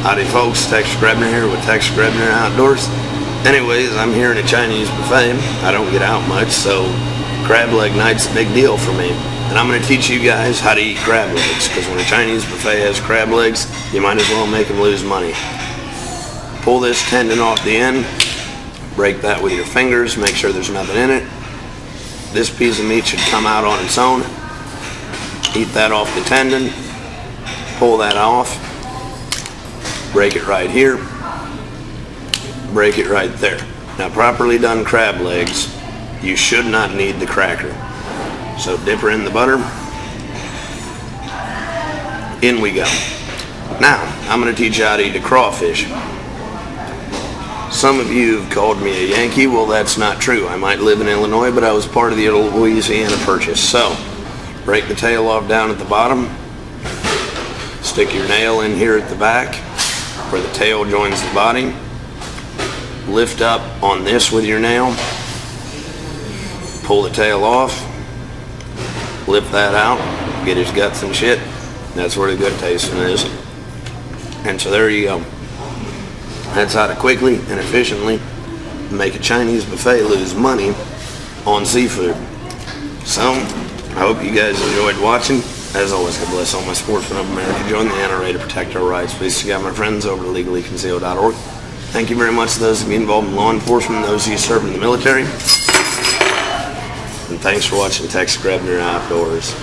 Howdy folks, Tex Grebner here with Tex Grebner Outdoors. Anyways, I'm here in a Chinese buffet. I don't get out much, so crab leg night's a big deal for me. And I'm going to teach you guys how to eat crab legs, because when a Chinese buffet has crab legs, you might as well make them lose money. Pull this tendon off the end, break that with your fingers, make sure there's nothing in it. This piece of meat should come out on its own. Eat that off the tendon, pull that off, break it right here, break it right there. Now properly done crab legs, you should not need the cracker. So dip her in the butter. In we go. Now, I'm going to teach you how to eat a crawfish. Some of you have called me a Yankee. Well, that's not true. I might live in Illinois, but I was part of the Louisiana Purchase. So, break the tail off down at the bottom. Stick your nail in here at the back where the tail joins the body. Lift up on this with your nail. Pull the tail off. Lift that out. Get his guts and shit. That's where the good tasting is. And so there you go. That's how to quickly and efficiently make a Chinese buffet lose money on seafood. So, I hope you guys enjoyed watching. As always, God bless all my sportsmen of America. Join the NRA to protect our rights. Please check out my friends over at legallyconcealed.org. Thank you very much to those of you involved in law enforcement, those of you serving in the military. And thanks for watching Tex Grebner Outdoors.